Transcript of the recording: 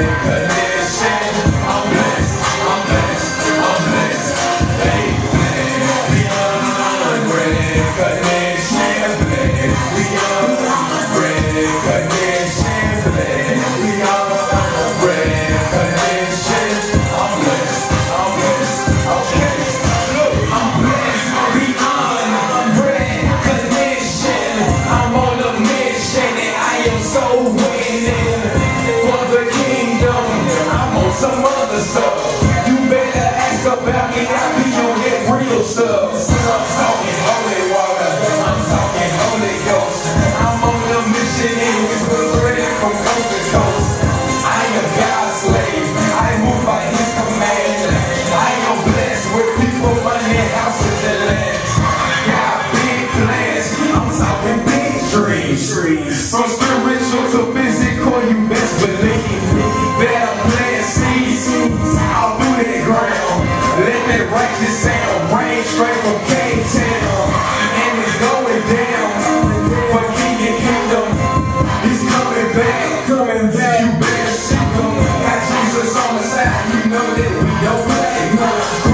recognition, I be on that real stuff. came straight from King Town, and it's going down for King and Kingdom. He's coming back, coming back. You better seek him. Got Jesus on the side, you know that we don't let